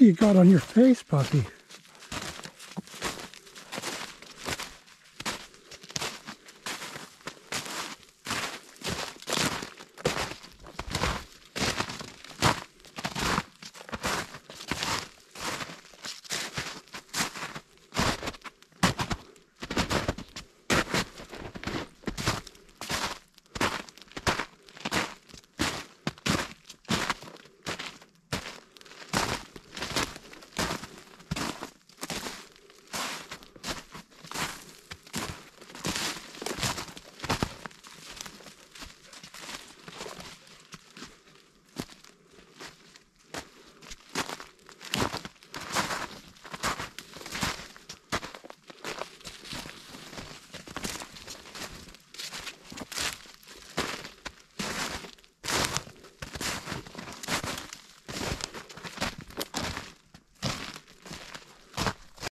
What do you got on your face, puppy?